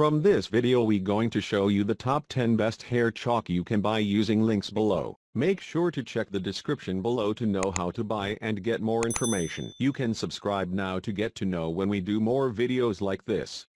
From this video we going to show you the top 10 best hair chalk you can buy using links below. Make sure to check the description below to know how to buy and get more information. You can subscribe now to get to know when we do more videos like this.